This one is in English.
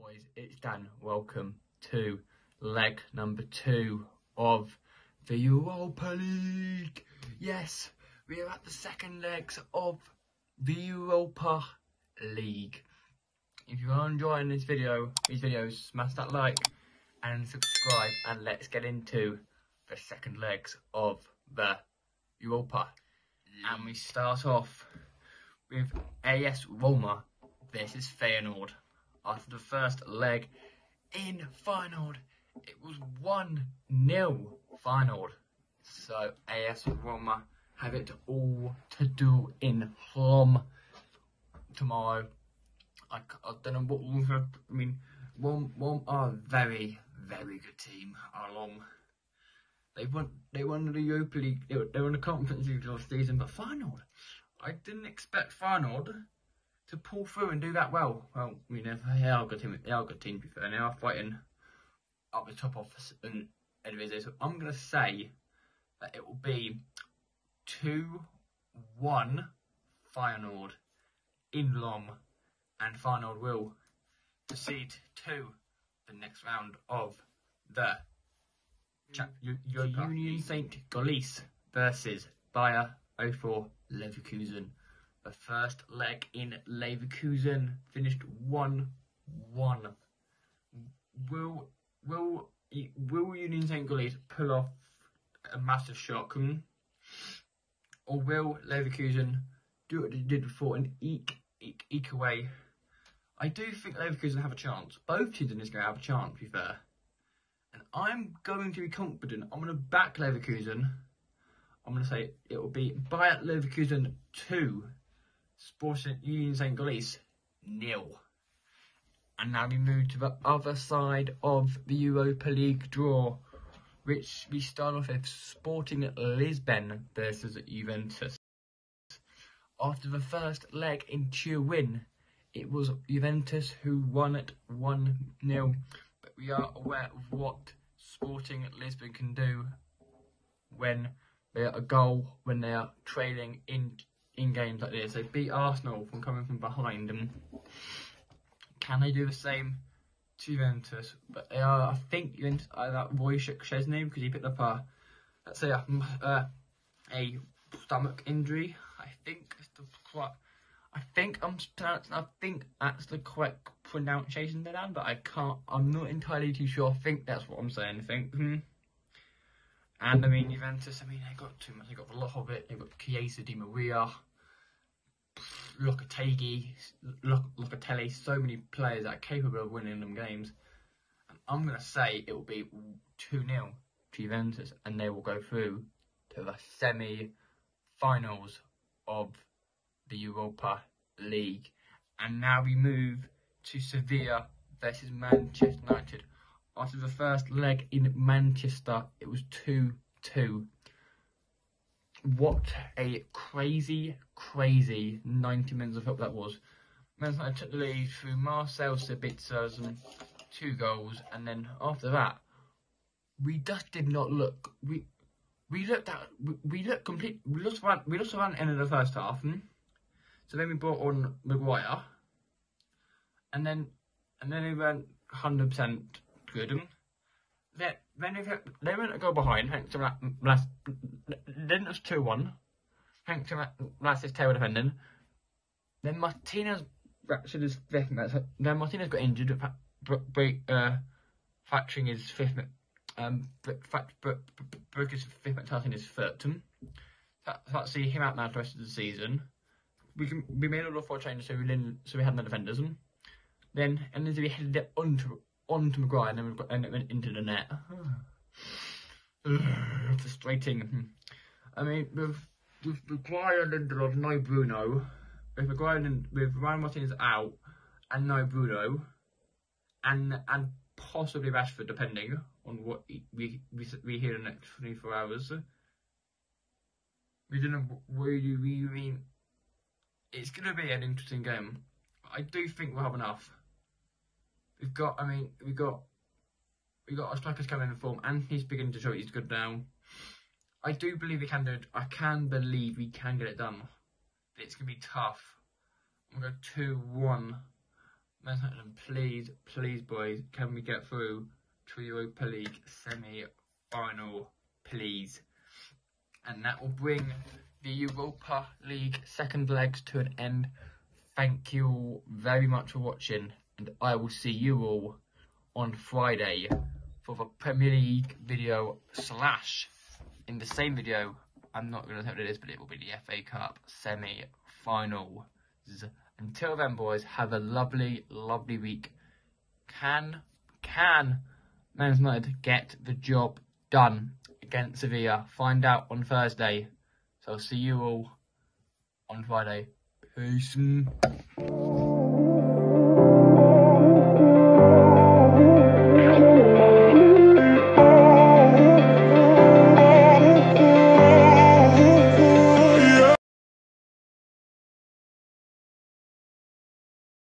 boys, it's Dan. Welcome to leg number two of the Europa League. Yes, we are at the second legs of the Europa League. If you are enjoying this video, these videos, smash that like and subscribe and let's get into the second legs of the Europa. And we start off with AS Roma versus Feyenoord. After the first leg in Feyenoord, it was 1 0 Feyenoord. So AS Roma have it all to do in Rome tomorrow. I, I don't know what have. I mean, Rome are a very, very good team. Along, they won. They won the Europa League. They won the Conference League last season, but Feyenoord. I didn't expect Feyenoord to pull through and do that well. Well, I mean, they are a good team. They are a good team, to be fair, they are fighting up the top of and anyways. So I'm gonna say that it will be two one Feyenoord in Lom, and Feyenoord will proceed to the next round of the cha- mm. Eu- Union Saint Golice versus Bayer 04 Leverkusen. The first leg in Leverkusen finished 1 1. Will will will Union Saint Golice pull off a massive shock? hmm? Or will Leverkusen do what they did before and eke, eke, eke away? I do think Leverkusen have a chance. Both teams in this game have a chance, to be fair. And I'm going to be confident. I'm going to back Leverkusen. I'm going to say it will be Bayer Leverkusen 2, Sporting Union St. Golice nil. And now we move to the other side of the Europa League draw, which we start off with Sporting Lisbon versus Juventus. After the first leg in Turin, it was Juventus who won it 1 0. But we are aware of what Sporting Lisbon can do when they are a goal, when they are trailing in in games like this. They beat Arsenal from coming from behind and can they do the same to Juventus? But they are, I think, Juventus are that Wojciech Szczesny because he picked up a, let's say, a, uh, a stomach injury. I think it's the correct. I think I'm pronouncing. I think that's the correct pronunciation, Dan, but I can't. I'm not entirely too sure. I think that's what I'm saying. I think. Hmm. And I mean Juventus. I mean they got too much. They got a lot of it. They got Chiesa, Di Maria. Locatelli, Loc- Locatelli, so many players that are capable of winning them games. And I'm going to say it will be 2 0 to Juventus and they will go through to the semi finals of the Europa League. And now we move to Sevilla versus Manchester United. After the first leg in Manchester, it was 2 2 what a crazy, crazy 90 minutes of football that was. Manchester United took the lead through Marcel Sabitzer and two goals, and then after that, we just did not look. We we looked at we, we looked complete. We lost around we lost around the end of the first half, hmm? so then we brought on Maguire, and then and then we went 100 percent good. hmm? Then then they they went a goal behind thanks to then it was two one thanks to last tail defending. Then Martinez fractured his fifth. Then Martinez got injured, break uh, fracturing his fifth um broke his fifth metatarsal in his foot. That, that see him out now for the rest of the season. We can we made all the four changes so we didn't so we had no defenders. Then and then we headed it onto onto Maguire and then it went into the net. Frustrating. I mean, with with Maguire and Lindelof, no Bruno. With Maguire and with Ryan Martinez out and no Bruno, and and possibly Rashford, depending on what we we we hear in the next twenty four hours. We don't know you we mean. It's gonna be an interesting game. I do think we'll have enough. We've got, I mean, we've got, we got our strikers coming in form, and he's beginning to show he's good now. I do believe we can do it. I can believe we can get it done. But it's gonna be tough. I'm gonna go two one Man United, please, please, boys, can we get through to Europa League semi-final, please? And that will bring the Europa League second legs to an end. Thank you all very much for watching, and I will see you all on Friday for the Premier League video slash in the same video. I'm not going to tell what it is, but it will be the FA Cup semi-finals. Until then, boys, have a lovely, lovely week. Can, can Man United get the job done against Sevilla? Find out on Thursday. So I'll see you all on Friday. Peace.